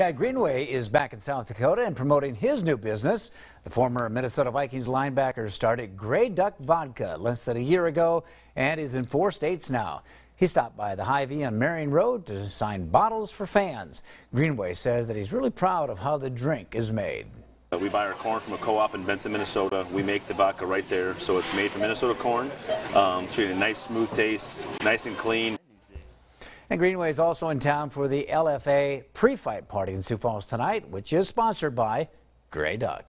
Yeah, Greenway is back in South Dakota and promoting his new business. The former Minnesota Vikings linebacker started Grey Duck Vodka less than a year ago and is in four states now. He stopped by the Hy-Vee on Marion Road to sign bottles for fans. Greenway says that he's really proud of how the drink is made. We buy our corn from a co-op in Benson, Minnesota. We make the vodka right there, so it's made from Minnesota corn. Um, it's really a nice, smooth taste, nice and clean. And Greenway is also in town for the LFA pre-fight party in Sioux Falls tonight, which is sponsored by Grey Duck.